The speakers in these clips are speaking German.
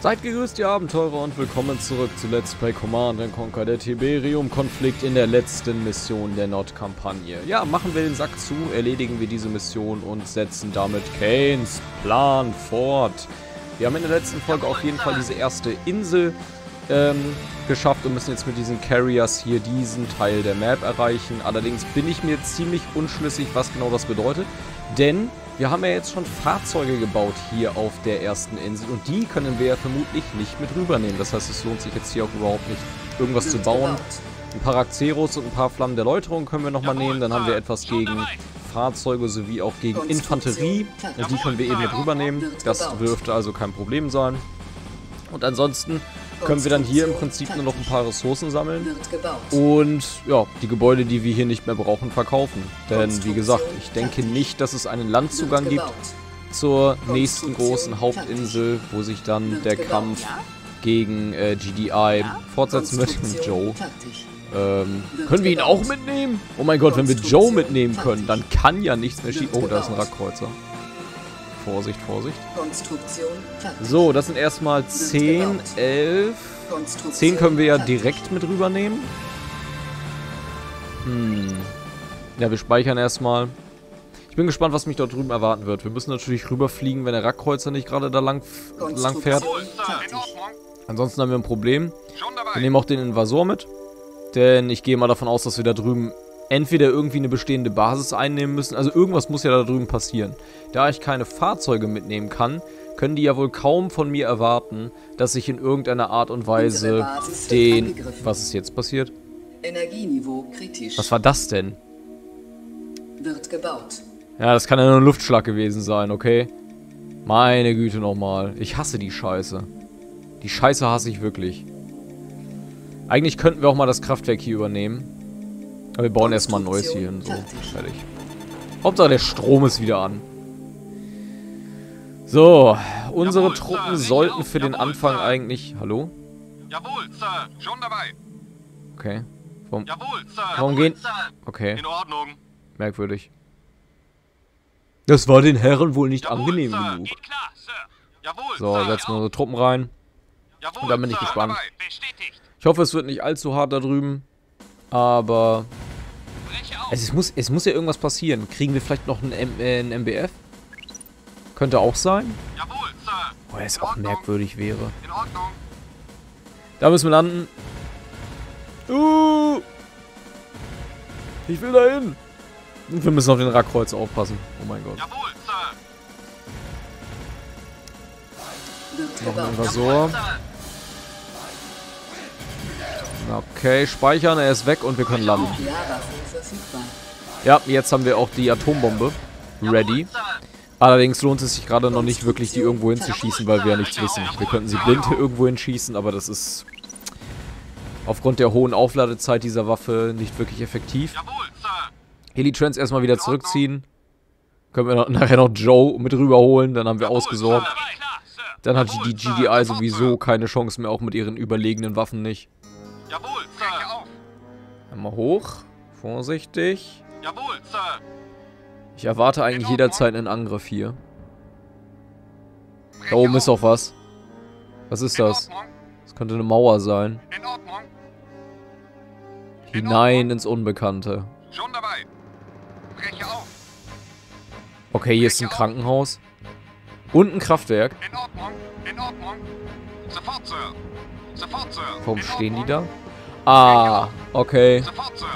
Seid gegrüßt, ihr Abenteurer, und willkommen zurück zu Let's Play Command Conquer, der Tiberium-Konflikt in der letzten Mission der Nordkampagne. Ja, machen wir den Sack zu, erledigen wir diese Mission und setzen damit Kanes Plan fort. Wir haben in der letzten Folge auf jeden Fall diese erste Insel ähm, geschafft und müssen jetzt mit diesen Carriers hier diesen Teil der Map erreichen. Allerdings bin ich mir ziemlich unschlüssig, was genau das bedeutet, denn wir haben ja jetzt schon Fahrzeuge gebaut hier auf der ersten Insel und die können wir ja vermutlich nicht mit rübernehmen. Das heißt, es lohnt sich jetzt hier auch überhaupt nicht, irgendwas zu bauen. Ein paar Raxeros und ein paar Flammen der Läuterung können wir nochmal nehmen. Dann haben wir etwas gegen Fahrzeuge sowie auch gegen Infanterie. Die können wir eben mit rübernehmen. Das dürfte also kein Problem sein. Und ansonsten können wir dann hier im Prinzip nur noch ein paar Ressourcen sammeln? Und ja, die Gebäude, die wir hier nicht mehr brauchen, verkaufen. Denn wie gesagt, ich denke nicht, dass es einen Landzugang gibt zur nächsten großen Hauptinsel, wo sich dann der Kampf gegen äh, GDI fortsetzen wird. Mit Joe. Ähm, können wir ihn auch mitnehmen? Oh mein Gott, wenn wir Joe mitnehmen können, dann kann ja nichts mehr schief... Oh, da ist ein Rackkreuzer. Vorsicht, Vorsicht. So, das sind erstmal 10, 11. 10 können wir ja direkt mit rübernehmen. Hm. Ja, wir speichern erstmal. Ich bin gespannt, was mich dort drüben erwarten wird. Wir müssen natürlich rüberfliegen, wenn der Rackkreuzer nicht gerade da lang, lang fährt. Ansonsten haben wir ein Problem. Wir nehmen auch den Invasor mit. Denn ich gehe mal davon aus, dass wir da drüben entweder irgendwie eine bestehende Basis einnehmen müssen. Also irgendwas muss ja da drüben passieren. Da ich keine Fahrzeuge mitnehmen kann, können die ja wohl kaum von mir erwarten, dass ich in irgendeiner Art und Weise den... Was ist jetzt passiert? Energieniveau kritisch. Was war das denn? Wird gebaut. Ja, das kann ja nur ein Luftschlag gewesen sein, okay? Meine Güte nochmal. Ich hasse die Scheiße. Die Scheiße hasse ich wirklich. Eigentlich könnten wir auch mal das Kraftwerk hier übernehmen. Aber wir bauen erstmal ein neues hier hin. So, fertig. Hauptsache der Strom ist wieder an. So, unsere Jawohl, Truppen Sir, sollten für Jawohl, den Anfang Sir. eigentlich... Hallo? Jawohl, Sir. Schon dabei. Okay. Warum, Jawohl, Sir. Warum gehen... Okay. In Ordnung. Merkwürdig. Das war den Herren wohl nicht Jawohl, angenehm Sir. genug. Klar, Jawohl, so, setzen wir unsere Truppen rein. Jawohl, Und dann bin ich gespannt. Ich hoffe, es wird nicht allzu hart da drüben. Aber also es muss, es muss ja irgendwas passieren. Kriegen wir vielleicht noch einen, M äh, einen MBF? Könnte auch sein. Jawohl, Sir. Oh, es auch merkwürdig wäre. In Ordnung. Da müssen wir landen. Uh! Ich will da hin. Wir müssen auf den Rackkreuz aufpassen. Oh mein Gott. Jawohl, Sir. Noch ein Invasor. Okay, speichern, er ist weg und wir können landen. Ja, jetzt haben wir auch die Atombombe ready. Allerdings lohnt es sich gerade noch nicht wirklich, die irgendwo hinzuschießen, weil wir ja nichts wissen. Wir könnten sie blind irgendwo hinschießen, aber das ist aufgrund der hohen Aufladezeit dieser Waffe nicht wirklich effektiv. Helitrans erstmal wieder zurückziehen. Können wir nachher noch Joe mit rüberholen, dann haben wir ausgesorgt. Dann hat die GDI sowieso keine Chance mehr, auch mit ihren überlegenen Waffen nicht. Jawohl, Sir. auf. Einmal hoch. Vorsichtig. Jawohl, Sir. Ich erwarte eigentlich jederzeit einen Angriff hier. Da oben ist auch was. Was ist das? Das könnte eine Mauer sein. Hinein ins Unbekannte. Schon dabei. Breche auf. Okay, hier ist ein Krankenhaus. Und ein Kraftwerk. In Ordnung. In Ordnung. Sofort, Sir. Warum stehen die da? Ah, okay.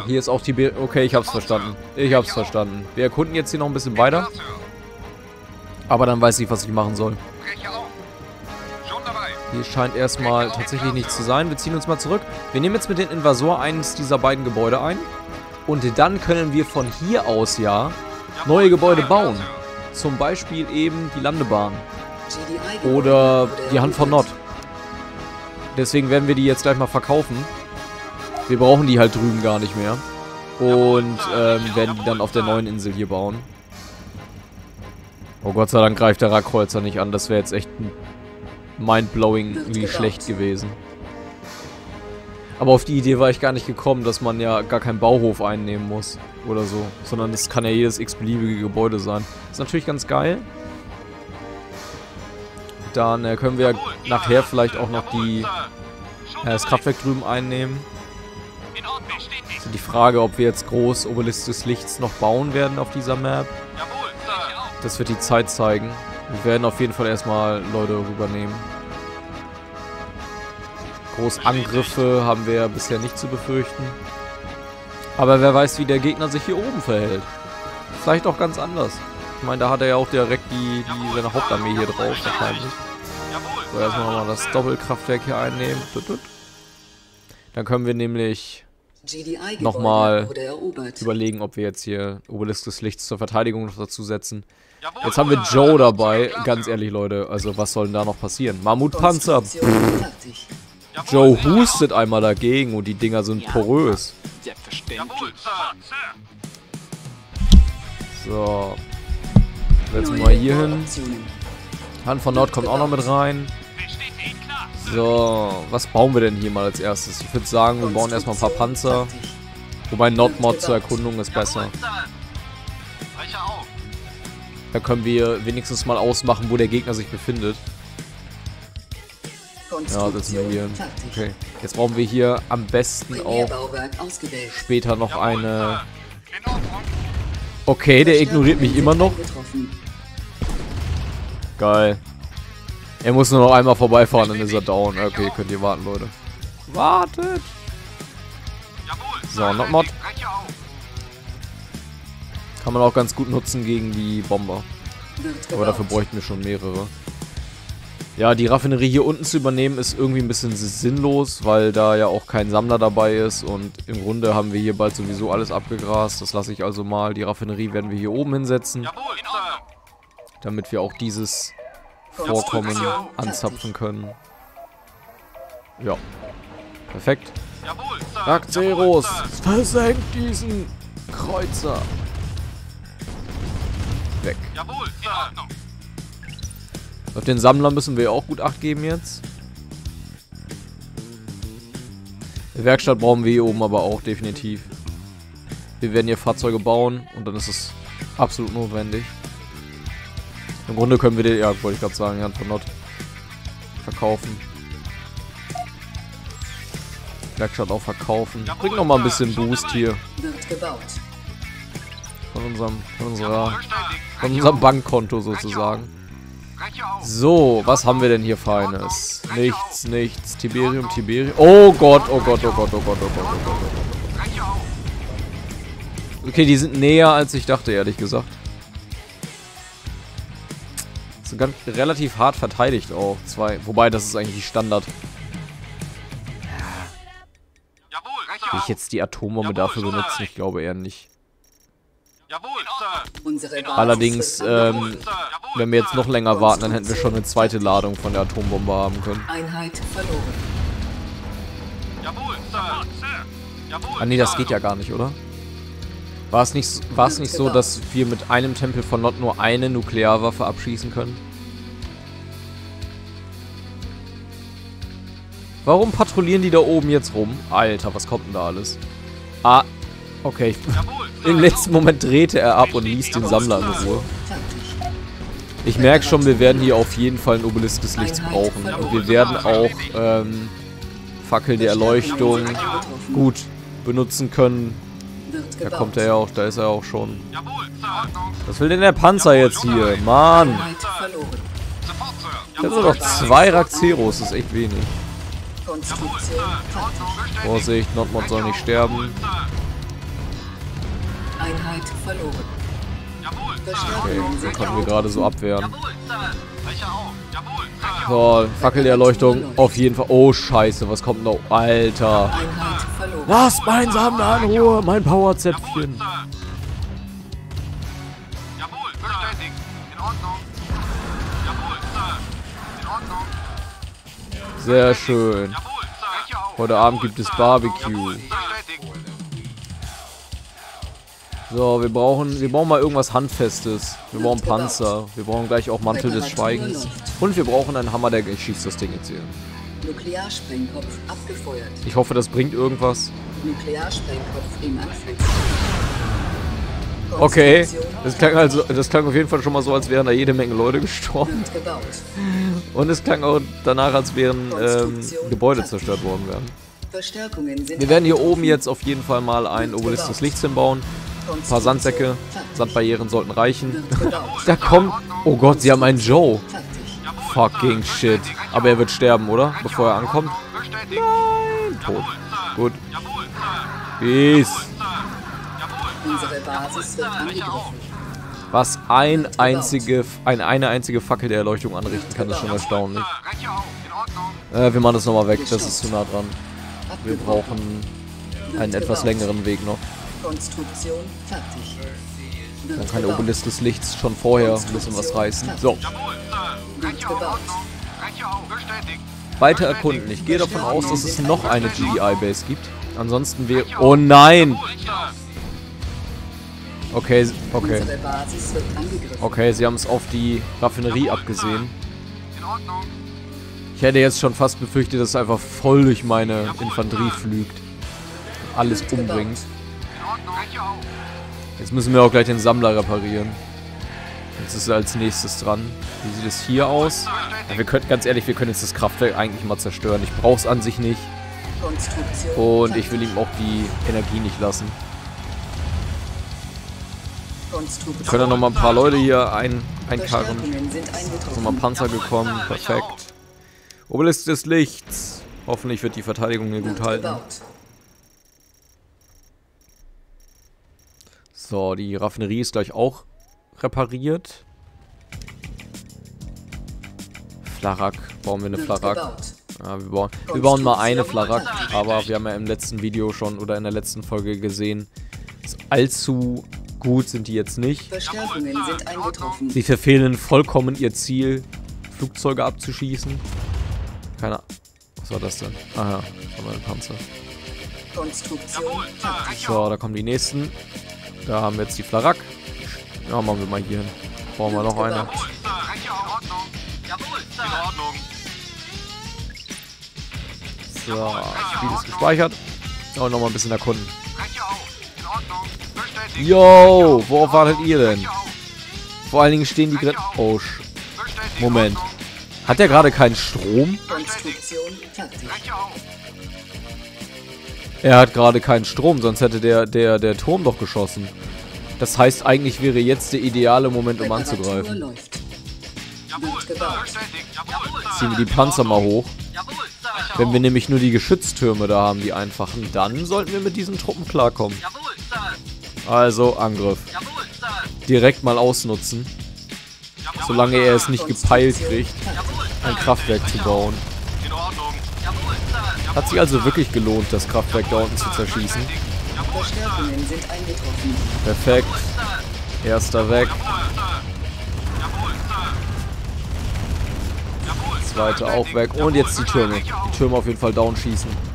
Hier ist auch die... okay, ich hab's verstanden. Ich hab's verstanden. Wir erkunden jetzt hier noch ein bisschen weiter. Aber dann weiß ich, was ich machen soll. Hier scheint erstmal tatsächlich nichts zu sein. Wir ziehen uns mal zurück. Wir nehmen jetzt mit dem Invasor eines dieser beiden Gebäude ein. Und dann können wir von hier aus ja neue Gebäude bauen. Zum Beispiel eben die Landebahn. Oder die Hand von Nord. Deswegen werden wir die jetzt gleich mal verkaufen. Wir brauchen die halt drüben gar nicht mehr. Und ähm, werden die dann auf der neuen Insel hier bauen. Oh Gott sei Dank greift der Rackkreuzer nicht an. Das wäre jetzt echt mindblowing wie schlecht gewesen. Aber auf die Idee war ich gar nicht gekommen, dass man ja gar keinen Bauhof einnehmen muss. Oder so. Sondern es kann ja jedes x-beliebige Gebäude sein. Ist natürlich ganz geil. Dann äh, können wir nachher vielleicht auch noch die äh, das Kraftwerk drüben einnehmen. Also die Frage, ob wir jetzt groß Obelisk des Lichts noch bauen werden auf dieser Map. Das wird die Zeit zeigen. Wir werden auf jeden Fall erstmal Leute rübernehmen. Großangriffe haben wir bisher nicht zu befürchten. Aber wer weiß, wie der Gegner sich hier oben verhält. Vielleicht auch ganz anders. Ich meine, da hat er ja auch direkt die, die seine Hauptarmee hier drauf wahrscheinlich. So, erstmal nochmal das Doppelkraftwerk hier einnehmen. Dann können wir nämlich nochmal überlegen, ob wir jetzt hier Obelisk des Lichts zur Verteidigung noch dazu setzen. Jetzt haben wir Joe dabei. Ganz ehrlich, Leute, also was soll denn da noch passieren? Mammutpanzer. Joe hustet einmal dagegen und die Dinger sind porös. So. Setzen wir mal hier hin. Hand von Nord kommt auch noch mit rein. So, was bauen wir denn hier mal als erstes? Ich würde sagen, wir bauen erstmal ein paar Panzer. Wobei Nordmod zur Erkundung ist besser. Da können wir wenigstens mal ausmachen, wo der Gegner sich befindet. Ja, das sind wir hier. Okay. Jetzt brauchen wir hier am besten auch später noch eine... Okay, der ignoriert mich immer noch. Geil. Er muss nur noch einmal vorbeifahren, dann ist er down. Okay, könnt ihr warten, Leute. Wartet! So, Notmod. Kann man auch ganz gut nutzen gegen die Bomber. Aber dafür bräuchten wir schon mehrere. Ja, die Raffinerie hier unten zu übernehmen ist irgendwie ein bisschen sinnlos, weil da ja auch kein Sammler dabei ist und im Grunde haben wir hier bald sowieso alles abgegrast. Das lasse ich also mal. Die Raffinerie werden wir hier oben hinsetzen. Damit wir auch dieses Vorkommen anzapfen können. Ja. Perfekt. Rakzeros, versenkt diesen Kreuzer. Weg. Auf den Sammler müssen wir auch gut Acht geben jetzt. Die Werkstatt brauchen wir hier oben aber auch definitiv. Wir werden hier Fahrzeuge bauen und dann ist es absolut notwendig. Im Grunde können wir den, ja, wollte ich gerade sagen, Herrn von Not verkaufen. Werkstatt auch verkaufen. Bringt noch mal ein bisschen Boost hier. Von unserem, von unserer, von unserem Bankkonto sozusagen. So, was haben wir denn hier Feines? Nichts, nichts. Tiberium, Tiberium. Oh Gott, oh Gott, oh Gott, oh Gott, oh Gott, oh Gott, oh Gott. Okay, die sind näher, als ich dachte, ehrlich gesagt. Ganz relativ hart verteidigt auch. Zwei. Wobei, das ist eigentlich Standard. Will ich jetzt die Atombombe dafür benutzen? Ich glaube eher nicht. Allerdings, ähm, wenn wir jetzt noch länger warten, dann hätten wir schon eine zweite Ladung von der Atombombe haben können. Einheit verloren. Ah nee, das geht ja gar nicht, oder? War es nicht, war es nicht so, dass wir mit einem Tempel von Not nur eine Nuklearwaffe abschießen können? Warum patrouillieren die da oben jetzt rum? Alter, was kommt denn da alles? Ah, okay. Im letzten Moment drehte er ab und ließ den Sammler in Ruhe. Ich merke schon, wir werden hier auf jeden Fall ein Obelisk des Lichts brauchen. Und wir werden auch ähm, Fackel der Erleuchtung gut benutzen können. Da kommt er ja auch, da ist er auch schon. Was will denn der Panzer jetzt hier? Mann! Ich habe doch zwei Rakzeros, das ist echt wenig. Vorsicht, Nordmod soll nicht sterben. Einheit verloren. Okay, den konnten wir gerade so abwehren. So, Fackel der Erleuchtung. Auf jeden Fall. Oh, scheiße, was kommt noch? Alter. Lass mein Sammler in Ruhe, mein Powerzäpfchen. Sehr schön. Heute Abend gibt es Barbecue. So, wir brauchen, wir brauchen mal irgendwas Handfestes. Wir brauchen Panzer. Wir brauchen gleich auch Mantel des Schweigens. Und wir brauchen einen Hammer, der schießt das Ding jetzt hier. Ich hoffe, das bringt irgendwas. Nuklearsprengkopf im Anflug. Okay, das klang also, das klang auf jeden Fall schon mal so, als wären da jede Menge Leute gestorben. Und es klang auch danach, als wären ähm, Gebäude zerstört worden wären. Wir werden hier oben jetzt auf jeden Fall mal ein Obelisk des Lichts hinbauen. Ein paar Sandsäcke, Sandbarrieren sollten reichen. Da kommt... Oh Gott, sie haben einen Joe. Fucking shit. Aber er wird sterben, oder? Bevor er ankommt. Nein, tot. Gut. Peace. Unsere Basis wird angegriffen. Was ein einzige, ein, eine einzige Fackel der Erleuchtung anrichten kann, ist schon erstaunlich. Äh, wir machen das nochmal weg, das ist zu nah dran. Wir brauchen einen etwas längeren Weg noch. Konstruktion fertig. Dann kann der. Obelisk des Lichts schon vorher ein bisschen was reißen. So, weiter erkunden. Ich gehe davon aus, dass es noch eine GDI-Base gibt. Ansonsten wäre... Oh nein! Okay, okay. Okay, sie haben es auf die Raffinerie abgesehen. Ich hätte jetzt schon fast befürchtet, dass es einfach voll durch meine Infanterie flügt. Alles umbringt. Jetzt müssen wir auch gleich den Sammler reparieren. Jetzt ist er als nächstes dran. Wie sieht es hier aus? Ja, wir können, ganz ehrlich, wir können jetzt das Kraftwerk eigentlich mal zerstören. Ich brauche es an sich nicht. Und ich will ihm auch die Energie nicht lassen. Wir können dann nochmal ein paar Leute hier ein, einkarren. Nochmal Panzer gekommen, perfekt. Obelisk des Lichts. Hoffentlich wird die Verteidigung hier gut halten. So, die Raffinerie ist gleich auch repariert. Flarak, bauen wir eine Flarak. Ja, wir, bauen, wir bauen mal eine Flarak, aber wir haben ja im letzten Video schon oder in der letzten Folge gesehen, allzu gut sind die jetzt nicht. Verstärkungen sind eingetroffen. Sie verfehlen vollkommen ihr Ziel, Flugzeuge abzuschießen. Keine Ahnung. Was war das denn? Aha, das war ein Panzer. Konstruktion fertig. So, da kommen die nächsten. Da haben wir jetzt die Flarak. Ja, machen wir mal hier hin. Brauchen wir noch eine. So, Spiel ist gespeichert. Und nochmal ein bisschen erkunden. Yo, worauf wartet ihr denn? Vor allen Dingen stehen die Grenzen. Oh, sch Moment. Hat der gerade keinen Strom? Er hat gerade keinen Strom, sonst hätte der, der, der Turm doch geschossen. Das heißt, eigentlich wäre jetzt der ideale Moment, um anzugreifen. Ziehen wir die Panzer mal hoch. Wenn wir nämlich nur die Geschütztürme da haben, die einfachen, dann sollten wir mit diesen Truppen klarkommen. Also, Angriff. Direkt mal ausnutzen. Solange er es nicht gepeilt kriegt, ein Kraftwerk zu bauen. Hat sich also wirklich gelohnt, das Kraftwerk da unten zu zerschießen. Perfekt. Erster weg. Zweiter auch weg. Und jetzt die Türme. Die Türme auf jeden Fall down schießen.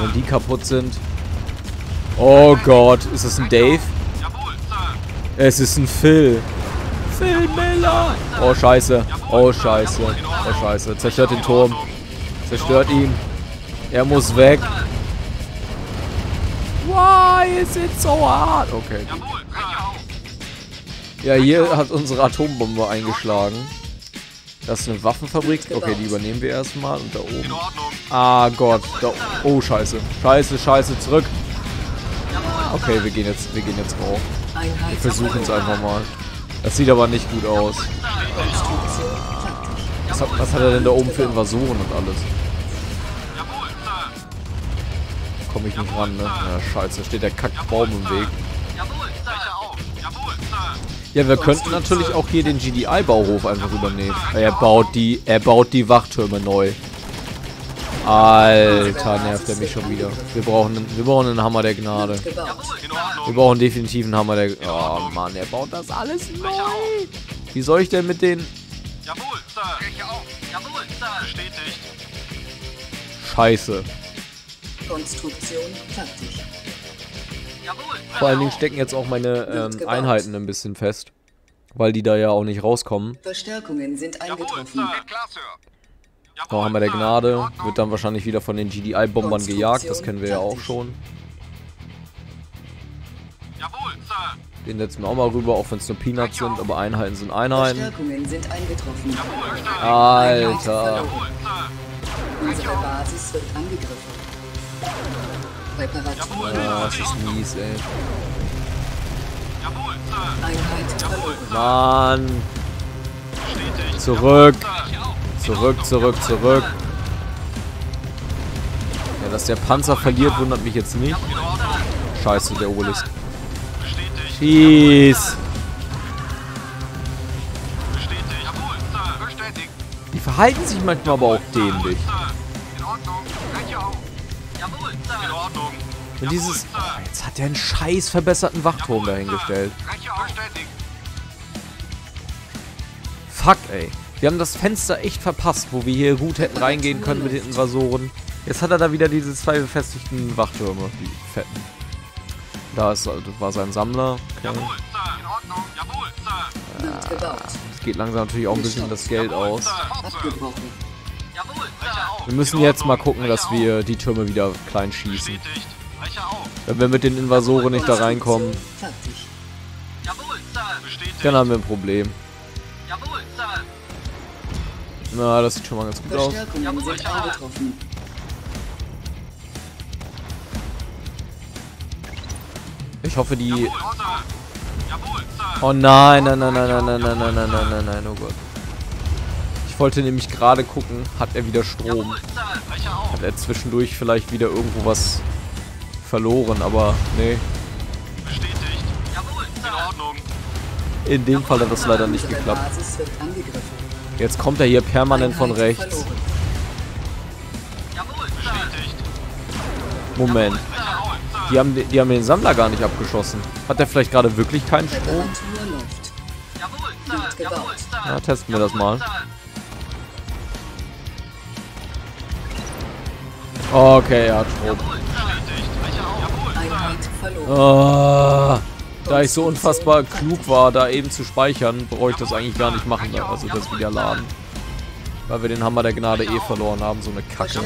Wenn die kaputt sind. Oh Gott, ist es ein Dave? Es ist ein Phil. Phil Miller. Oh Scheiße. Oh Scheiße. Oh Scheiße. Zerstört den Turm. Zerstört ihn. Er muss weg. Why is it so hard? Okay. Ja, hier hat unsere Atombombe eingeschlagen. Das ist eine Waffenfabrik. Okay, die übernehmen wir erstmal. Und da oben. Ah Gott. Da, oh, scheiße. Scheiße, scheiße, zurück. Okay, wir gehen jetzt, wir gehen jetzt rauf. Wir versuchen es einfach mal. Das sieht aber nicht gut aus. Was hat, was hat er denn da oben für Invasoren und alles? Komme ich nicht ran, ne? Ja, scheiße, da steht der Kackbaum im Weg. Ja, wir könnten natürlich auch hier den GDI-Bauhof einfach übernehmen. Er baut die, er baut die Wachtürme neu. Alter, nervt er mich schon wieder. Wir brauchen, einen, wir brauchen einen Hammer der Gnade. Wir brauchen definitiv einen Hammer der... Oh Mann, er baut das alles neu. Wie soll ich denn mit den... Jawohl. Jawohl, Sir. Bestätigt. Scheiße. Konstruktion fertig. Vor allen Dingen stecken jetzt auch meine ähm, Einheiten ein bisschen fest. Weil die da ja auch nicht rauskommen. Verstärkungen sind eingetroffen. Da haben wir der Gnade. Wird dann wahrscheinlich wieder von den GDI-Bombern gejagt. Das kennen wir ja auch schon. Jawohl, Sir. Den setzen wir auch mal rüber, auch wenn es nur Peanuts sind, aber Einheiten sind Einheiten. Verstärkungen sind. Alter. Unsere Basis wird angegriffen. Reparatur. Ja, das ist mies, ey. Jawohl, Sir. Einheit verloren. Mann. Zurück. Zurück, zurück, zurück. Ja, dass der Panzer verliert, wundert mich jetzt nicht. Ordnung. Scheiße, der Obelis. Bestätigt. Schieß. Jawohl. Die verhalten sich manchmal aber auch dämlich. Und dieses... Oh, jetzt hat der einen scheiß verbesserten Wachturm dahingestellt. Bestätigt. Fuck, ey. Wir haben das Fenster echt verpasst, wo wir hier gut hätten reingehen können mit den Invasoren. Jetzt hat er da wieder diese zwei befestigten Wachtürme, die fetten. Da ist, das war sein Sammler. Okay. Jawohl, Sir. In Ordnung. Jawohl, Sir. Gebaut. Es geht langsam natürlich auch ein bisschen das Geld aus. Jawohl. Wir müssen jetzt mal gucken, dass wir die Türme wieder klein schießen. Wenn wir mit den Invasoren nicht da reinkommen, dann haben wir ein Problem. Na, das sieht schon mal ganz gut aus. Ich hoffe, die... Oh nein, nein, nein, nein, nein, nein, nein, nein, nein, nein, nein, nein, oh Gott. Ich wollte nämlich gerade gucken, hat er wieder Strom? Hat er zwischendurch vielleicht wieder irgendwo was verloren, aber nee. Bestätigt. Jawohl. In Ordnung. In dem Fall hat das leider nicht geklappt. Jetzt kommt er hier permanent von rechts. verloren. Jawohl, bestätigt. Moment. Die haben, die haben den Sammler gar nicht abgeschossen. Hat der vielleicht gerade wirklich keinen Strom? Ja, testen wir das mal. Okay, er hat Strom. Ah, da ich so unfassbar klug war, da eben zu speichern, brauche ich das eigentlich gar nicht machen, also das wieder laden. Weil wir den Hammer der Gnade eh verloren haben, so eine Kacke.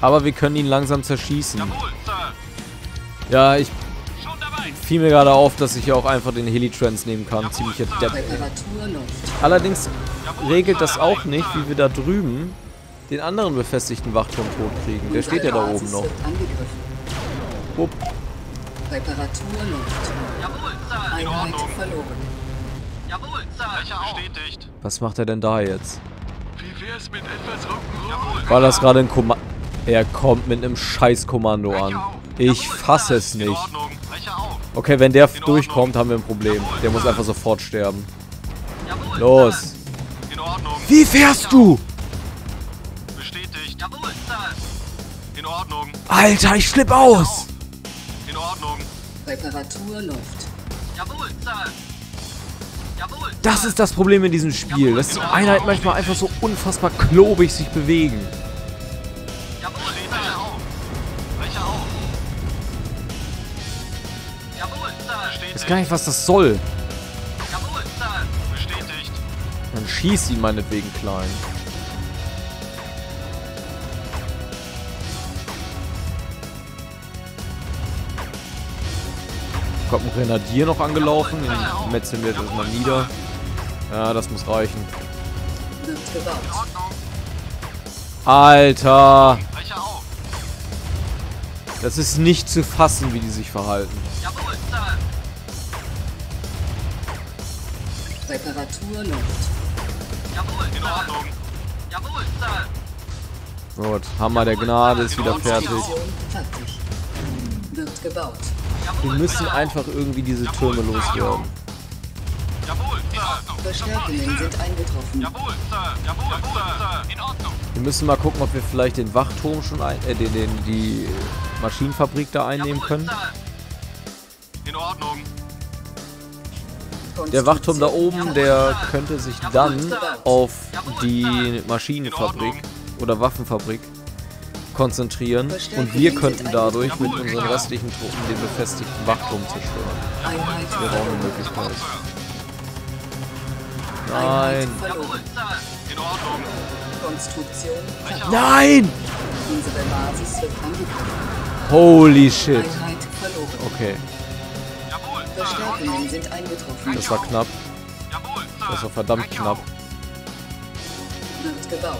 Aber wir können ihn langsam zerschießen. Ja, ich fiel mir gerade auf, dass ich auch einfach den Helitrans nehmen kann. Ziemlicher Depp. Allerdings regelt das auch nicht, wie wir da drüben den anderen befestigten Wachturm tot kriegen. Der steht ja da oben noch. Wupp. Reparatur läuft. Jawohl, Sir. Einheit verloren. Jawohl, Sir. Bestätigt. Was macht er denn da jetzt? Wie wär's mit etwas Rock'n'Roll? War das gerade ein Kommando? Er kommt mit einem Scheiß-Kommando an. Ich fasse es nicht. Okay, wenn der durchkommt, haben wir ein Problem. Der muss einfach sofort sterben. Los. Wie fährst du? Alter, ich flipp aus. In Ordnung. Reparatur läuft. Jawohl, Sir. Jawohl. Das ist das Problem in diesem Spiel, dass die Einheiten manchmal einfach so unfassbar klobig sich bewegen. Jawohl, Breche auf. Breche auf. Jawohl, Sir. Ich weiß gar nicht, was das soll. Jawohl, Sir. Bestätigt. Dann schieß ihn meinetwegen klein. Kommt ein Grenadier noch angelaufen, den metzeln wir jetzt erstmal nieder. Ja, das muss reichen. Alter, das ist nicht zu fassen, wie die sich verhalten. Reparatur läuft. Jawohl, in Ordnung. Jawohl, Sir. Gut, Hammer der Gnade ist wieder fertig. Wird gebaut. Wir müssen einfach irgendwie diese Türme loswerden. Verstärkungen sind eingetroffen. Jawohl, Sir. Jawohl, Sir. In Ordnung. Wir müssen mal gucken, ob wir vielleicht den Wachturm schon ein, äh, den, den, die Maschinenfabrik da einnehmen Jawohl, können. In Ordnung. Der Wachturm da oben, der könnte sich dann auf die Maschinenfabrik oder Waffenfabrik konzentrieren und wir könnten dadurch mit unseren restlichen Truppen den befestigten Wachturm zerstören. Wir brauchen eine Möglichkeit. Nein! Nein! Holy shit! Okay. Das war knapp. Das war verdammt knapp. Wird gebaut.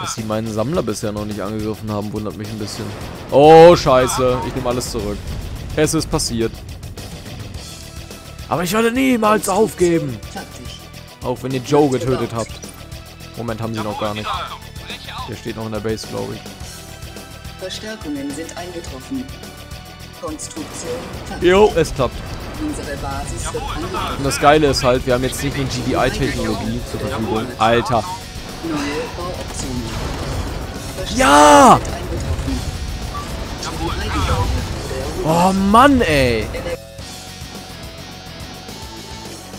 Dass sie meinen Sammler bisher noch nicht angegriffen haben, wundert mich ein bisschen. Oh, scheiße. Ich nehme alles zurück. Es ist passiert. Aber ich werde niemals aufgeben. Auch wenn ihr Joe getötet habt. Moment, haben sie noch gar nicht. Der steht noch in der Base, glaube ich. Verstärkungen sind eingetroffen. Konstruktion fertig. Jo, es klappt. Und das Geile ist halt, wir haben jetzt nicht nur GDI-Technologie zur Verfügung. Alter. Neue Bauoptionen. Ja! Eingetroffen. Oh Mann, ey.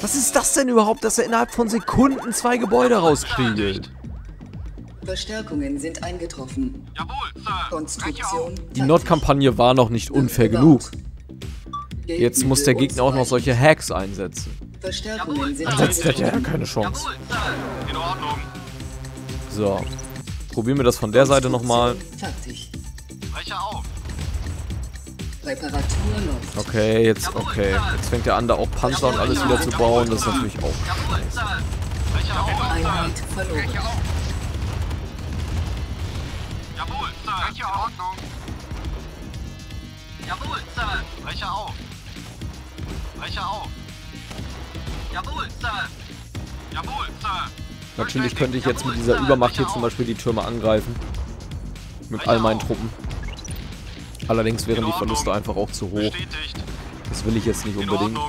Was ist das denn überhaupt, dass er innerhalb von Sekunden zwei Gebäude rauskriegelt? Verstärkungen sind eingetroffen. Jawohl, Sir. Konstruktion Die Nordkampagne war noch nicht unfair genug. Jetzt muss der Gegner auch noch solche Hacks einsetzen. Verstärkungen sind Dann setzt der ja eingetroffen. keine Chance. Jawohl, Sir. In Ordnung. So. Probieren wir das von der Seite nochmal. Fertig. Breche auf. Reparatur läuft. Okay, jetzt, okay. Jetzt fängt er an, da auch Panzer und alles wieder zu bauen. Das ist natürlich auch Jawohl, Sir. Breche auf. Einheit verloren. Jawohl, Sir. Breche. In Ordnung. Jawohl, Sir. Breche auf. Breche auf. Jawohl, Sir. Jawohl, Sir. Natürlich könnte ich jetzt mit dieser Übermacht hier zum Beispiel die Türme angreifen. Mit all meinen Truppen. Allerdings wären die Verluste einfach auch zu hoch. Das will ich jetzt nicht In unbedingt.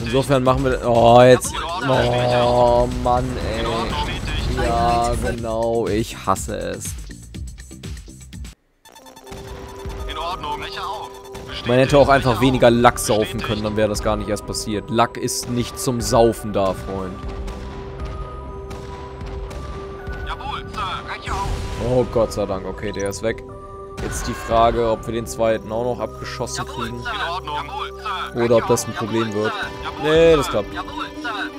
Insofern machen wir... Oh, jetzt... Oh, Mann, ey. Ja, genau. Ich hasse es. In Ordnung. Breche auf. Man hätte auch einfach weniger. Lack saufen können, dann wäre das gar nicht erst passiert. Lack ist nicht zum Saufen da, Freund. Oh Gott sei Dank, okay, der ist weg. Jetzt die Frage, ob wir den zweiten auch noch abgeschossen kriegen. Oder ob das ein Problem Jawohl, wird. Sir. Jawohl, Nee, Sir. das klappt. Jawohl, Sir.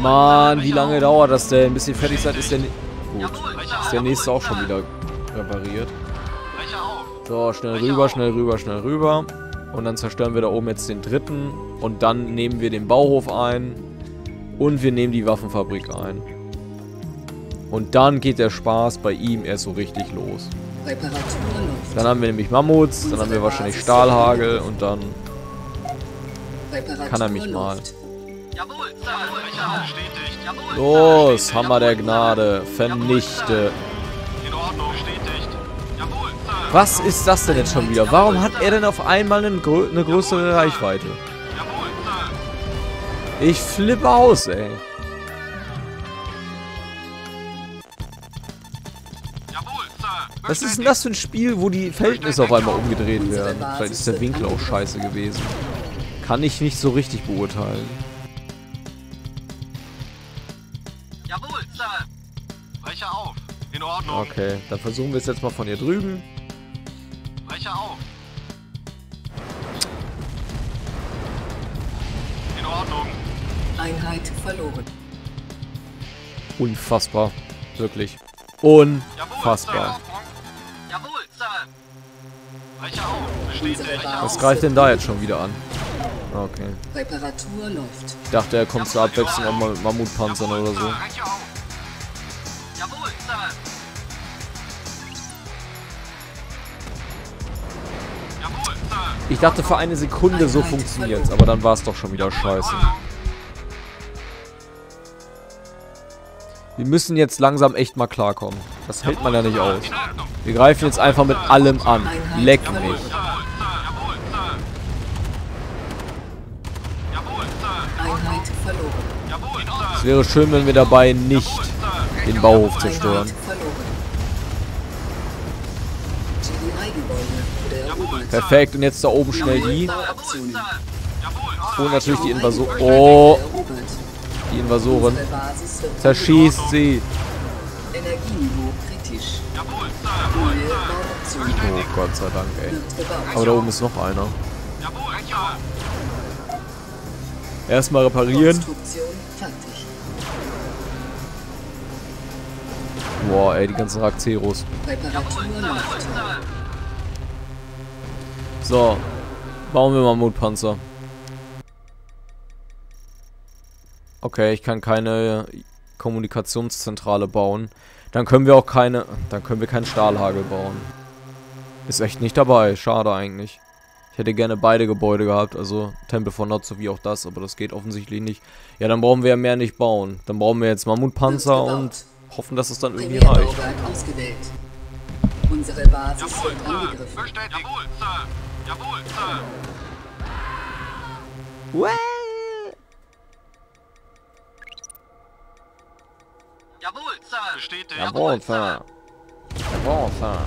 Mann, wie lange dauert das denn? Bis ihr fertig seid, ist der... Gut, ist der nächste auch schon wieder repariert. So, schnell rüber, schnell rüber, schnell rüber. Und dann zerstören wir da oben jetzt den dritten. Und dann nehmen wir den Bauhof ein. Und wir nehmen die Waffenfabrik ein. Und dann geht der Spaß bei ihm erst so richtig los. Dann haben wir nämlich Mammuts, dann haben wir wahrscheinlich Stahlhagel und dann kann er mich mal. Los. Hammer der Gnade, vernichte. Was ist das denn jetzt schon wieder? Warum hat er denn auf einmal eine, grö eine größere Reichweite? Ich flippe aus, ey. Was ist denn das für ein Spiel, wo die Verhältnisse auf einmal umgedreht werden? Vielleicht ist der Winkel auch scheiße gewesen. Kann ich nicht so richtig beurteilen. Okay, dann versuchen wir es jetzt mal von hier drüben. Breche auf. In Ordnung. Einheit verloren. Unfassbar. Wirklich. Unfassbar. Jawohl, Sir. Breche auf. Bestätigt. Was greift denn da jetzt schon wieder an? Okay. Reparatur läuft. Ich dachte, er kommt zur Abwechslung auch mal mit Mammutpanzern oder so. Sir. Breche auf. Ich dachte für eine Sekunde, so funktioniert's, aber dann war es doch schon wieder scheiße. Wir müssen jetzt langsam echt mal klarkommen. Das hält man ja nicht aus. Wir greifen jetzt einfach mit allem an. Leck mich. Es wäre schön, wenn wir dabei nicht den Bauhof zerstören. Perfekt, und jetzt da oben schnell die. Und natürlich die Invasoren. Oh, Erobert. die Invasoren. Zerschießt sie. Oh Gott sei Dank, ey. Aber da oben ist noch einer. Erstmal reparieren. Boah, ey, die ganzen Rakzeros. Reparatur läuft. So. Bauen wir Mammutpanzer. Okay, ich kann keine Kommunikationszentrale bauen. Dann können wir auch keine... Dann können wir keinen Stahlhagel bauen. Ist echt nicht dabei. Schade eigentlich. Ich hätte gerne beide Gebäude gehabt. Also Tempel von Not sowie auch das. Aber das geht offensichtlich nicht. Ja, dann brauchen wir ja mehr nicht bauen. Dann brauchen wir jetzt Mammutpanzer und hoffen, dass es dann irgendwie reicht. Ausgewählt. Unsere Basis Jawohl, Sir. Bestätigt. Jawohl, Sir. Jawohl, Sir. Jawohl, Sir. Bestätigt. Jawohl, Sir. Jawohl, Sir.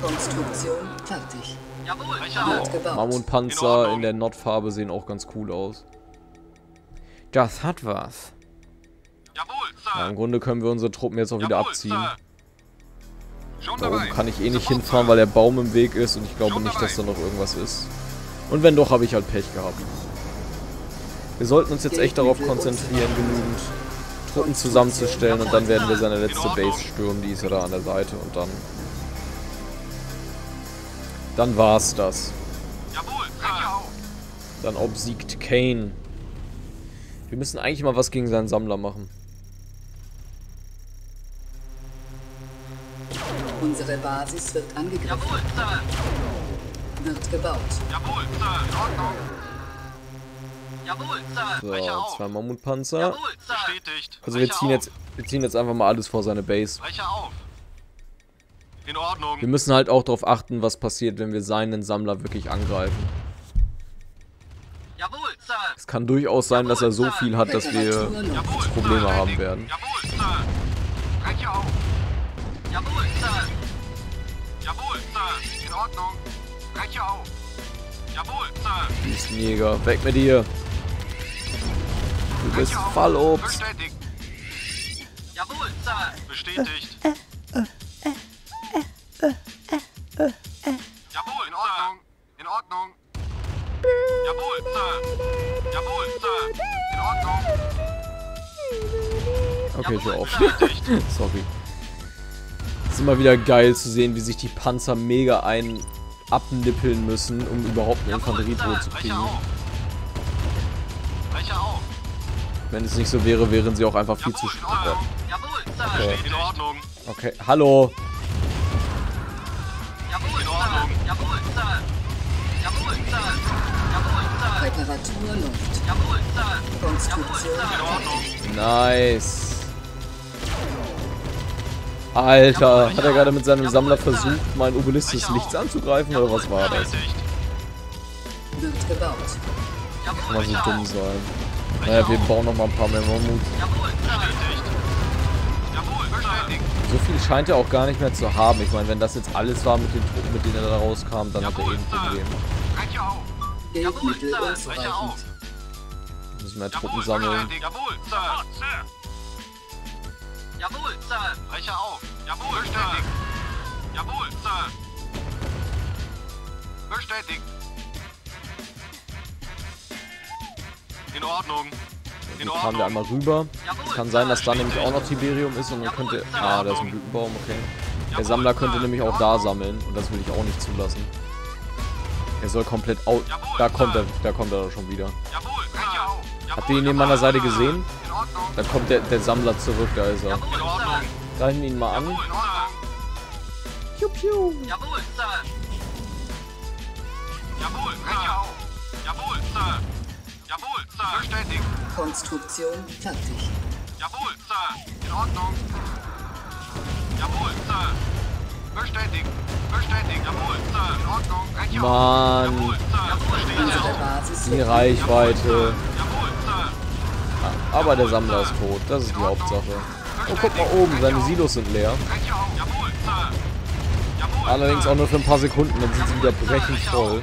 Konstruktion fertig. Jawohl. In Mammutpanzer Ordnung. in der Nordfarbe sehen auch ganz cool aus. Das hat was. Jawohl, Ja, Sir. Im Grunde können wir unsere Truppen jetzt auch wieder Jawohl, abziehen. Sir. Da oben kann ich eh nicht hinfahren, weil der Baum im Weg ist und ich glaube nicht, dass da noch irgendwas ist. Und wenn doch, habe ich halt Pech gehabt. Wir sollten uns jetzt echt darauf konzentrieren, genügend Truppen zusammenzustellen und dann werden wir seine letzte Base stürmen, die ist ja da an der Seite und dann... Dann war's das. Dann obsiegt Kane. Wir müssen eigentlich mal was gegen seinen Sammler machen. Unsere Basis wird angegriffen. Jawohl, Sir. Wird gebaut. Jawohl, Sir. In Ordnung. Jawohl, Sir. So, Brecher auf. zwei Mammutpanzer. Jawohl, Sir. Bestätigt. Also wir ziehen jetzt, wir ziehen jetzt einfach mal alles vor seine Base. Brecher auf. In Ordnung. Wir müssen halt auch darauf achten, was passiert, wenn wir seinen Sammler wirklich angreifen. Jawohl, Sir. Es kann durchaus sein, dass er so viel hat, dass wir. Jawohl, Probleme Sir. haben werden. Jawohl, Sir. Brecher auf. Jawohl, Sir. Jawohl, Sir. In Ordnung. Brecher auf. Jawohl, Sir. Wüstenjäger, weg mit dir. Du bist. Fallobst. Bestätigt. Jawohl, Sir. Bestätigt. Jawohl, in Ordnung. In Ordnung. Jawohl, Sir. Jawohl, Sir. In Ordnung. Okay, ich hör auf. Bestätigt. Sorry. Es ist immer wieder geil zu sehen, wie sich die Panzer mega ein abnippeln müssen, um überhaupt eine Infanterietruhe zu kriegen. Wenn es nicht so wäre, wären sie auch einfach viel zu Jawohl, in schwach. Ordnung. Jawohl, Sir. Okay. In Ordnung. Okay, hallo. Reparatur läuft. Konstruktion In Ordnung. Nice. Alter, hat er gerade mit seinem Sammler versucht, meinen Obelisk des Lichts anzugreifen oder was war das? Bestätigt. wird gebaut. Kann man so dumm sein. Naja, wir bauen noch mal ein paar mehr Mammut. So viel scheint er auch gar nicht mehr zu haben. Ich meine, wenn das jetzt alles war mit den Truppen, mit denen er da rauskam, dann hat er eh ein Problem. Brecher auf. Geldmittel unzureichend. müssen mehr Truppen sammeln. Jawohl, Sir. Sir. Jawohl, Sir. Brecher auf. Jawohl, bestätigt. Jawohl, Sir. Bestätigt. In Ordnung. In Hier fahren wir Ordnung. einmal rüber. Es kann sein, dass da nämlich auch noch Tiberium ist und dann könnte... Ah, da ist ein Blütenbaum, okay. Der Sammler könnte nämlich auch da sammeln und das will ich auch nicht zulassen. Er soll komplett au... Da kommt er, da kommt er doch schon wieder. Jawohl, Brecher auf. Habt ihr ihn neben meiner Seite gesehen? In Ordnung. Da kommt der, der Sammler zurück, da ist er. Jawohl. Sir. Greifen wir ihn mal an. Jawohl, in Ordnung. Piu, piu. Jawohl, Sir. Jawohl, auf. Jawohl, Sir. Jawohl, Sir. Bestätigt. Konstruktion fertig. Jawohl, Sir. In Ordnung. Jawohl, Sir. Bestätigt. Bestätigt. Jawohl, Sir. In Ordnung. Mann, Jawohl, Sir. Bestätigt. Basis die Reichweite. Jawohl, Sir. Aber der Sammler ist tot. Das ist die Hauptsache. Oh, guck mal oben. Seine Silos sind leer. Allerdings auch nur für ein paar Sekunden. Dann sind sie wieder brechend voll.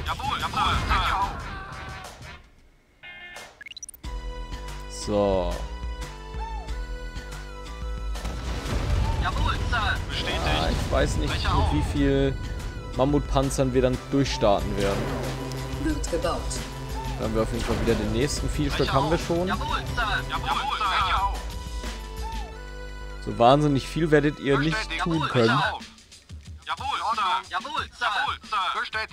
So. Ah, ich weiß nicht, mit wie viel Mammutpanzern wir dann durchstarten werden. Wird gebaut. Dann haben wir auf jeden Fall wieder den nächsten. Vier Stück haben wir schon. So wahnsinnig viel werdet ihr nicht tun können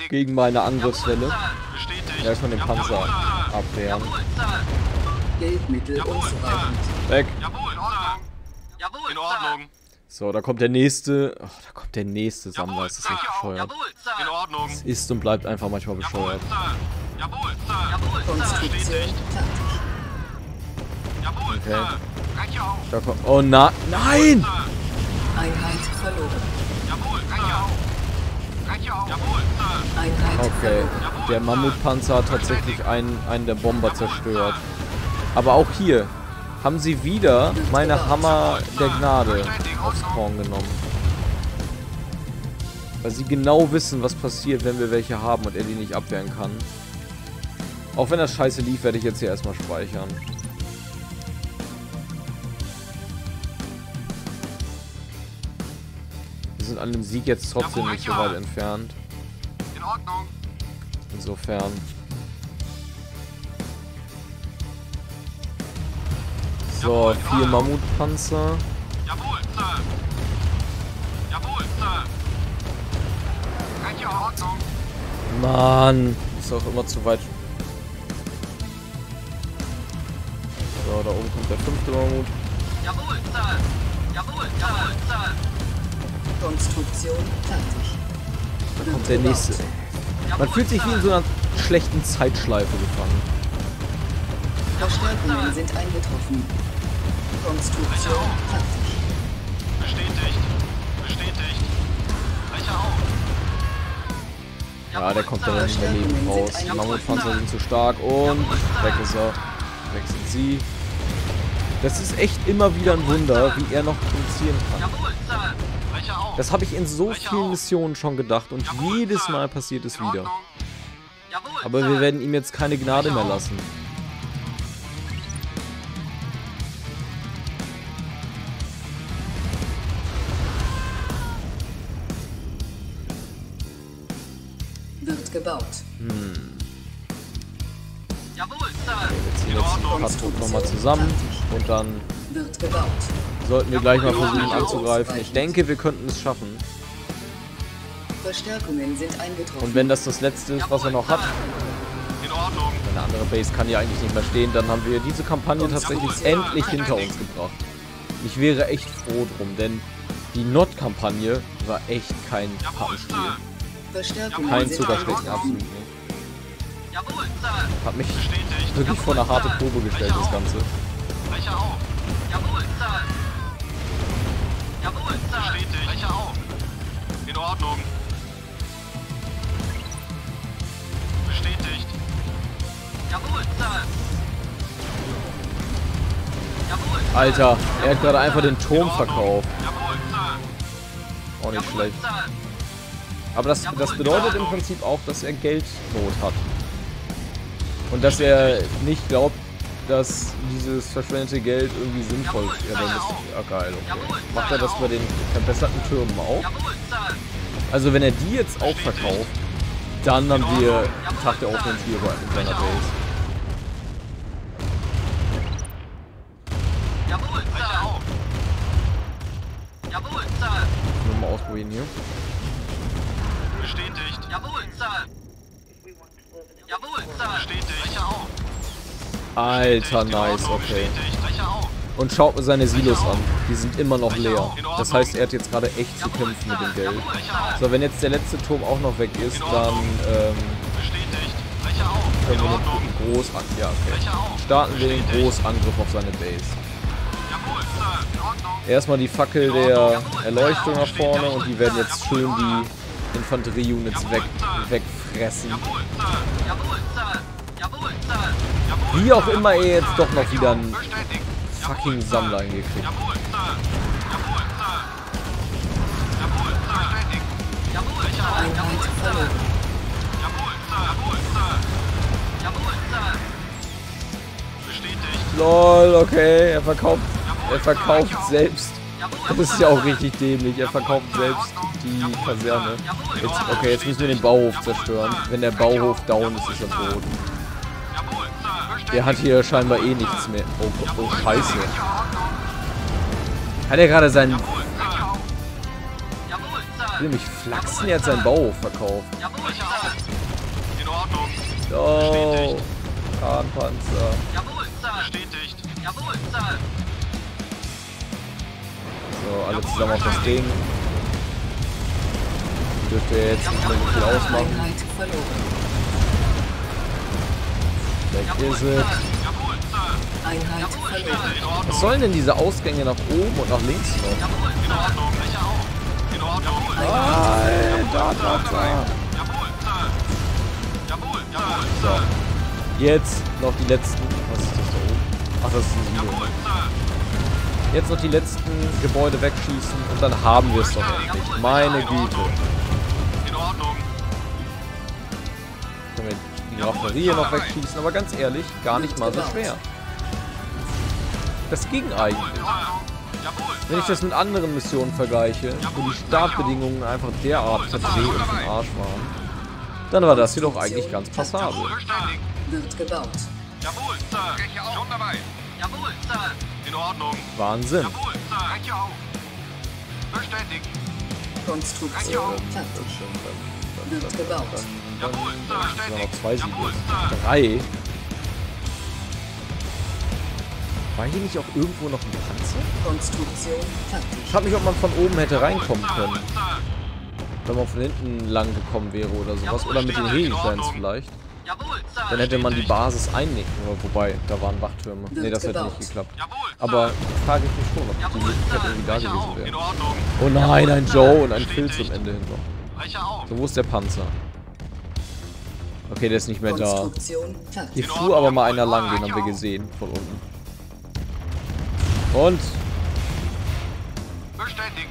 gegen meine Angriffswelle. Bestätigt. Erstmal den Panzer abwehren. Geldmittel unzureichend. Weg. Jawohl, in Ordnung. So, da kommt der nächste. Ach, da kommt der nächste Sammler. Jawohl, Das ist auf. bescheuert. Jawohl, In. Ordnung. Ist und bleibt einfach manchmal Jawohl, bescheuert. Sir. Jawohl, Sir. Jawohl, Sir. Bestätigt. fertig. Jawohl, Okay. Sir. Da kommt, oh na, nein! Einheit verloren. Jawohl, Sir. Einheit Okay, der Mammutpanzer hat tatsächlich einen, einen der Bomber zerstört. Aber auch hier haben sie wieder meine Hammer der Gnade aufs Korn genommen. Weil sie genau wissen, was passiert, wenn wir welche haben und er die nicht abwehren kann. Auch wenn das scheiße lief, werde ich jetzt hier erstmal speichern. Wir sind an dem Sieg jetzt trotzdem nicht so weit entfernt. In Ordnung. Insofern. So, vier Mammutpanzer. Jawohl, Sir. Jawohl, Sir. Mann, ist auch immer zu weit. So, da oben kommt der fünfte Mammut. Jawohl, Sir. Jawohl, jawohl, Sir. Konstruktion fertig. Da kommt der nächste. Man fühlt sich wie in so einer schlechten Zeitschleife gefangen. Verstärkungen sind eingetroffen. Konstruktion. Bestätigt. Bestätigt. Brecher auf. Ja, der kommt dann nicht mehr lebend raus. Die Mammutpanzer sind zu stark und weg ist er. Weg sind sie. Das ist echt immer wieder ein Wunder, wie er noch produzieren kann. Das habe ich in so vielen Missionen schon gedacht und jedes Mal passiert es wieder. Aber wir werden ihm jetzt keine Gnade mehr lassen. Truppen nochmal zusammen und dann sollten wir gleich mal versuchen anzugreifen. Ich denke, wir könnten es schaffen. Verstärkungen sind eingetroffen. Und wenn das das letzte ist, was er noch hat, eine andere Base kann ja eigentlich nicht mehr stehen, dann haben wir diese Kampagne tatsächlich endlich hinter uns gebracht. Ich wäre echt froh drum, denn die Not-Kampagne war echt kein Pappenspiel. Kein Zuckerschlecken, absolut nicht. Jawohl, Sir. Hat mich Bestätigt. wirklich vor eine harte Probe gestellt, das Ganze. Brecher auf. Jawohl, Sir. Jawohl, Sir. Bestätigt. Brecher auf. In Ordnung. Bestätigt. Jawohl, Sir. Jawohl, Sir. Alter, er hat gerade einfach den Turm verkauft. Jawohl, Sir. Auch nicht Jawohl, schlecht. Sir. Aber das, das bedeutet im Prinzip auch, dass er Geldnot hat. Und dass er nicht glaubt, dass dieses verschwendete Geld irgendwie sinnvoll ist. Ja, dann ist ja geil, okay. Macht er das bei den verbesserten Türmen auch? Also wenn er die jetzt auch verkauft, dann haben wir Tag der Offensive in seiner Base. Nur mal ausprobieren hier. Bestätigt. Jawohl, Sir. Alter, In nice, okay. Und schaut mir seine Silos an. Die sind immer noch leer. Das heißt, er hat jetzt gerade echt zu kämpfen mit dem Geld. So, wenn jetzt der letzte Turm auch noch weg ist, dann ähm, können wir einen Großangriff. Ja, okay. Starten wir den. Großangriff auf seine Base. Erstmal die Fackel der Erleuchtung nach vorne und die werden jetzt schön die Infanterie-Units weg, wegfressen. Jawohl, Sir. Jawohl, Sir. Jawohl, Sir. Wie auch immer er jetzt doch noch wieder einen fucking. Sammler hingekriegt. Lol, okay, er verkauft, er verkauft selbst. Das ist ja auch richtig dämlich. Er verkauft selbst die Kaserne. Jetzt, okay, jetzt müssen wir den Bauhof zerstören. Wenn der Bauhof down ist, ist er tot. Der hat hier scheinbar eh nichts mehr. Oh, oh scheiße. Hat er gerade seinen... Will mich flachsen, er hat seinen Bauhof verkauft. Oh, Sir. So, alle zusammen auf das Ding. Dürfte jetzt nicht mehr viel ausmachen. Weg ist es. Was sollen denn diese Ausgänge nach oben und nach links noch? Alter, Sir. Jetzt noch die letzten. Was ist das da oben? Ach, das ist ein Silo. Jetzt noch die letzten Gebäude wegschießen und dann haben wir es doch endlich. Meine Güte. Die Raffinerie noch wegschießen, aber ganz ehrlich, gar nicht mal so schwer. Das ging eigentlich. Wenn ich das mit anderen Missionen vergleiche, wo die Startbedingungen einfach derart verdreht und vom Arsch waren, dann war das hier doch eigentlich ganz passabel. Wird gebaut. Jawohl, Sir. Schon dabei. Jawohl, Sir. In Ordnung. Wahnsinn. Jawohl, Sir. Reiche auf. Bestätigt. Konstruktion fertig. Wird gebaut. Jawohl, Sir. Da sind noch zwei. Sir. Drei. War hier nicht auch irgendwo noch ein Panzer? Konstruktion fertig. Ich frag mich, ob man von oben hätte reinkommen können. Wenn man von hinten lang gekommen wäre oder sowas. Oder mit den Helifans vielleicht. Dann hätte man die Basis einnicken. Oder wobei, da waren Wachtürme. Nee, das hätte nicht geklappt. Aber frage ich mich schon, ob die Möglichkeit irgendwie da gewesen wäre. Oh nein, ein Joe und ein Phil zum Ende hin noch. So, wo ist der Panzer? Okay, der ist nicht mehr da. Hier fuhr aber mal einer lang, den haben wir gesehen, von unten. Und Bestätigt.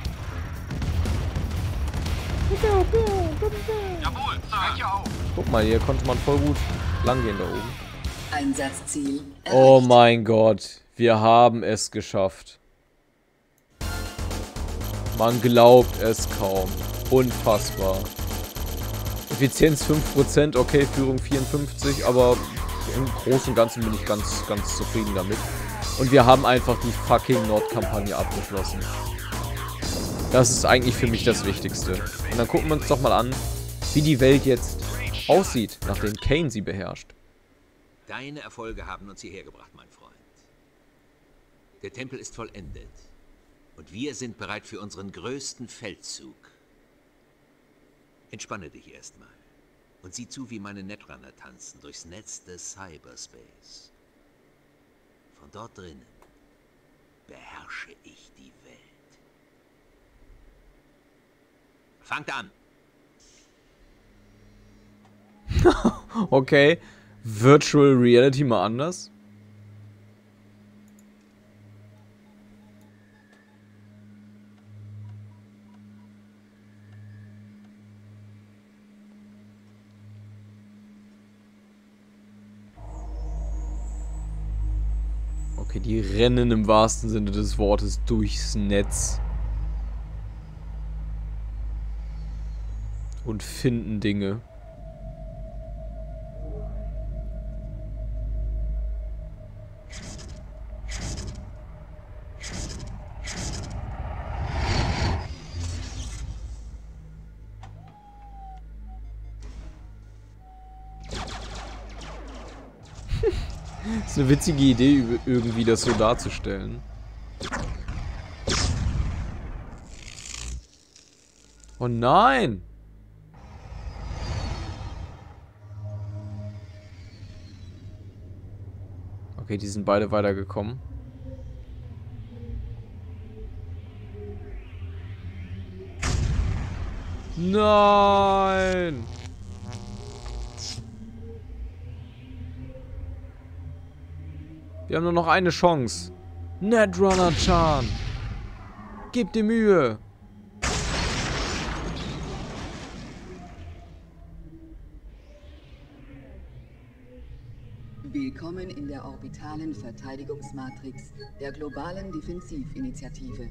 Jawohl, auf. guck mal, hier konnte man voll gut langgehen da oben. Einsatzziel. Oh mein Gott, wir haben es geschafft. Man glaubt es kaum. Unfassbar. Effizienz 5%, okay, Führung 54, aber im Großen und Ganzen bin ich ganz, ganz zufrieden damit. Und wir haben einfach die fucking Nordkampagne abgeschlossen. Das ist eigentlich für mich das Wichtigste. Und dann gucken wir uns doch mal an, wie die Welt jetzt aussieht, nachdem Kane sie beherrscht. Deine Erfolge haben uns hierher gebracht, mein Freund. Der Tempel ist vollendet. Und wir sind bereit für unseren größten Feldzug. Entspanne dich erstmal. Und sieh zu, wie meine Netrunner tanzen durchs Netz des Cyberspace. Von dort drinnen beherrsche ich die Welt. Fangt an! Okay. Virtual Reality mal anders? Die rennen im wahrsten Sinne des Wortes durchs Netz. Und finden Dinge. Witzige Idee, irgendwie das so darzustellen. Oh nein! Okay, die sind beide weitergekommen. Nein! Wir haben nur noch eine Chance. Netrunner Chan. Gib dir Mühe. Willkommen in der orbitalen Verteidigungsmatrix der globalen Defensivinitiative.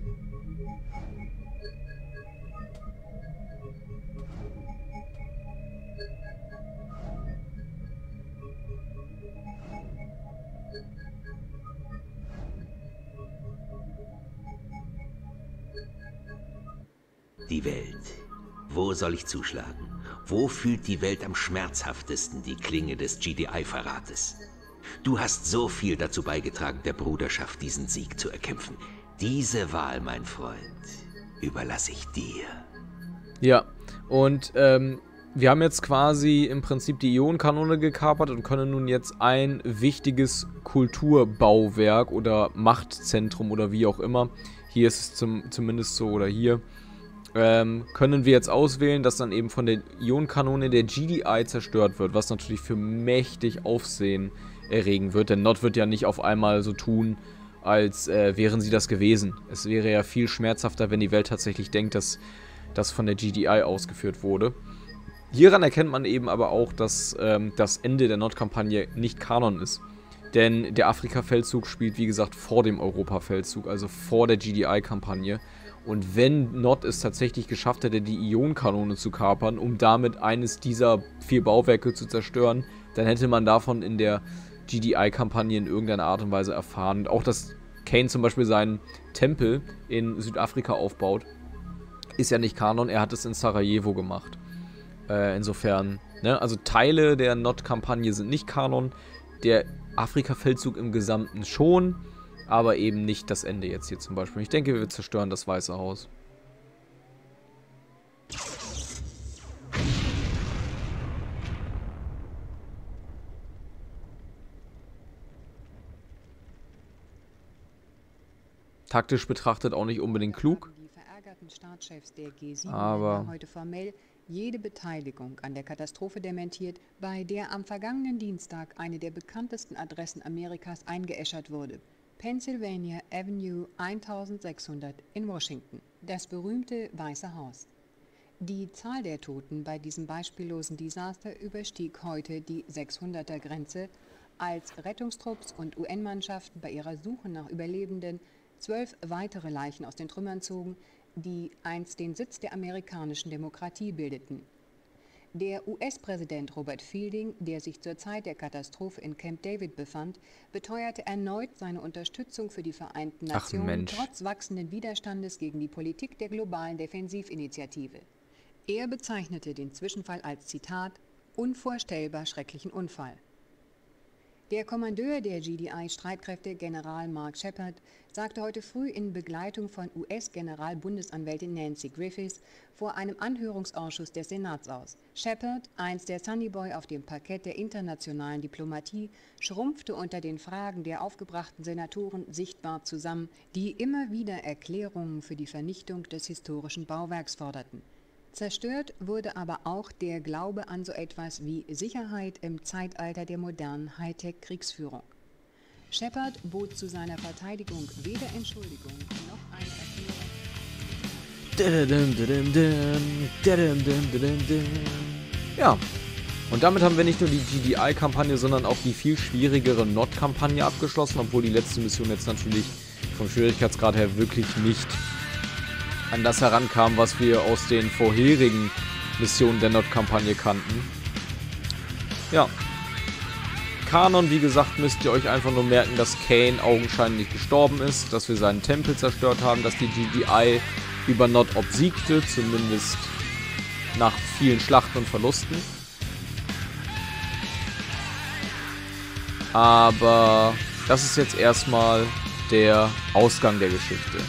Wo soll ich zuschlagen? Wo fühlt die Welt am schmerzhaftesten die Klinge des GDI-Verrates? Du hast so viel dazu beigetragen, der Bruderschaft diesen Sieg zu erkämpfen. Diese Wahl, mein Freund, überlasse ich dir. Ja, und ähm, wir haben jetzt quasi im Prinzip die Ionenkanone gekapert und können nun jetzt ein wichtiges Kulturbauwerk oder Machtzentrum oder wie auch immer, hier ist es zum, zumindest so oder hier, ähm, können wir jetzt auswählen, dass dann eben von der Ionenkanone der GDI zerstört wird, was natürlich für mächtig Aufsehen erregen wird, denn Nord wird ja nicht auf einmal so tun, als äh, wären sie das gewesen. Es wäre ja viel schmerzhafter, wenn die Welt tatsächlich denkt, dass das von der GDI ausgeführt wurde. Hieran erkennt man eben aber auch, dass ähm, das Ende der Nordkampagne nicht Kanon ist. Denn der Afrika-Feldzug spielt, wie gesagt, vor dem Europa-Feldzug, also vor der GDI-Kampagne. Und wenn Nord es tatsächlich geschafft hätte, die Ionenkanone zu kapern, um damit eines dieser vier Bauwerke zu zerstören, dann hätte man davon in der GDI-Kampagne in irgendeiner Art und Weise erfahren. Und auch, dass Kane zum Beispiel seinen Tempel in Südafrika aufbaut, ist ja nicht Kanon, er hat es in Sarajevo gemacht. Äh, insofern, ne, also Teile der Nord-Kampagne sind nicht Kanon, der Afrika-Feldzug im Gesamten schon, aber eben nicht das Ende jetzt hier zum Beispiel. Ich denke, wir zerstören das Weiße Haus. Taktisch betrachtet auch nicht unbedingt klug. Die verärgerten Staatschefs der G7 Aber- heute formell jede Beteiligung an der Katastrophe dementiert, bei der am vergangenen Dienstag eine der bekanntesten Adressen Amerikas eingeäschert wurde. Pennsylvania Avenue 1600 in Washington, das berühmte Weiße Haus. Die Zahl der Toten bei diesem beispiellosen Desaster überstieg heute die 600er-Grenze, als Rettungstrupps und UN-Mannschaften bei ihrer Suche nach Überlebenden zwölf weitere Leichen aus den Trümmern zogen, die einst den Sitz der amerikanischen Demokratie bildeten. Der US-Präsident Robert Fielding, der sich zur Zeit der Katastrophe in Camp David befand, beteuerte erneut seine Unterstützung für die Vereinten Nationen trotz wachsenden Widerstandes gegen die Politik der globalen Defensivinitiative. Er bezeichnete den Zwischenfall als Zitat unvorstellbar schrecklichen Unfall. Der Kommandeur der GDI-Streitkräfte, General Mark Shepard, sagte heute früh in Begleitung von US-Generalbundesanwältin Nancy Griffiths vor einem Anhörungsausschuss des Senats aus. Shepard, einst der Sunnyboy auf dem Parkett der internationalen Diplomatie, schrumpfte unter den Fragen der aufgebrachten Senatoren sichtbar zusammen, die immer wieder Erklärungen für die Vernichtung des historischen Bauwerks forderten. Zerstört wurde aber auch der Glaube an so etwas wie Sicherheit im Zeitalter der modernen Hightech-Kriegsführung. Shepard bot zu seiner Verteidigung weder Entschuldigung noch eine Erklärung. Ja. Und damit haben wir nicht nur die GDI-Kampagne, sondern auch die viel schwierigere Nord-Kampagne abgeschlossen, obwohl die letzte Mission jetzt natürlich vom Schwierigkeitsgrad her wirklich nicht an das herankam, was wir aus den vorherigen Missionen der Nord-Kampagne kannten. Ja. Kanon, wie gesagt, müsst ihr euch einfach nur merken, dass Kane augenscheinlich gestorben ist, dass wir seinen Tempel zerstört haben, dass die GDI über Nord obsiegte, zumindest nach vielen Schlachten und Verlusten. Aber das ist jetzt erstmal der Ausgang der Geschichte.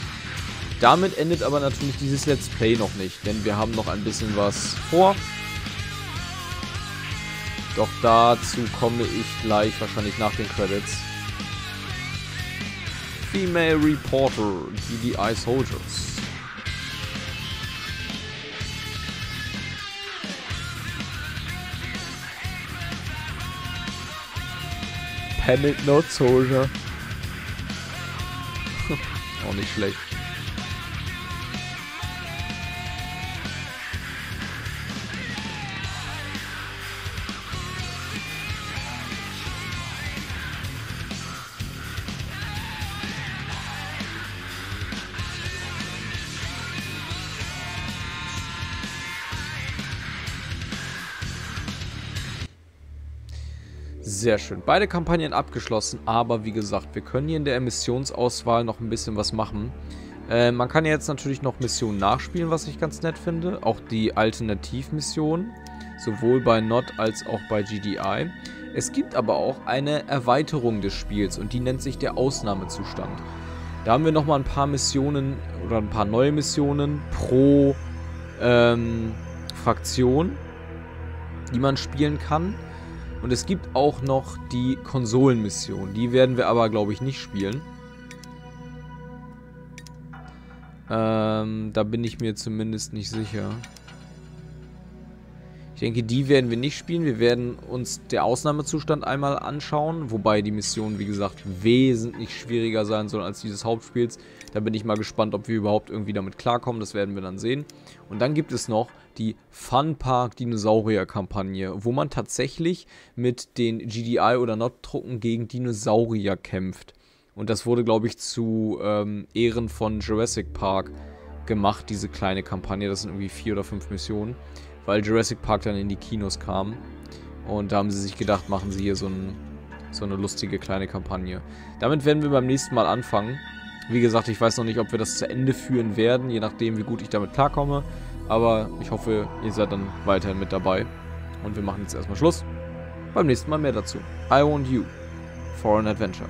Damit endet aber natürlich dieses Let's Play noch nicht, denn wir haben noch ein bisschen was vor. Doch dazu komme ich gleich wahrscheinlich nach den Credits. Female Reporter, GDI Soldiers. Panic Not Soldier. Auch nicht schlecht. Sehr schön. Beide Kampagnen abgeschlossen, aber wie gesagt, wir können hier in der Missionsauswahl noch ein bisschen was machen. Äh, man kann ja jetzt natürlich noch Missionen nachspielen, was ich ganz nett finde. Auch die Alternativmissionen, sowohl bei NOT als auch bei GDI. Es gibt aber auch eine Erweiterung des Spiels und die nennt sich der Ausnahmezustand. Da haben wir nochmal ein paar Missionen oder ein paar neue Missionen pro ähm, Fraktion, die man spielen kann. Und es gibt auch noch die Konsolenmission. Die werden wir aber, glaube ich, nicht spielen. Ähm, da bin ich mir zumindest nicht sicher. Ich denke, die werden wir nicht spielen. Wir werden uns der Ausnahmezustand einmal anschauen. Wobei die Mission, wie gesagt, wesentlich schwieriger sein soll als dieses Hauptspiels. Da bin ich mal gespannt, ob wir überhaupt irgendwie damit klarkommen. Das werden wir dann sehen. Und dann gibt es noch die Fun Park Dinosaurier Kampagne, wo man tatsächlich mit den GDI oder Not-Truppen gegen Dinosaurier kämpft. Und das wurde, glaube ich, zu ähm, Ehren von Jurassic Park gemacht, diese kleine Kampagne. Das sind irgendwie vier oder fünf Missionen, weil Jurassic Park dann in die Kinos kam. Und da haben sie sich gedacht, machen sie hier so, ein, so eine lustige kleine Kampagne. Damit werden wir beim nächsten Mal anfangen. Wie gesagt, ich weiß noch nicht, ob wir das zu Ende führen werden, je nachdem, wie gut ich damit klarkomme. Aber ich hoffe, ihr seid dann weiterhin mit dabei. Und wir machen jetzt erstmal Schluss. Beim nächsten Mal mehr dazu. I want you for an adventure.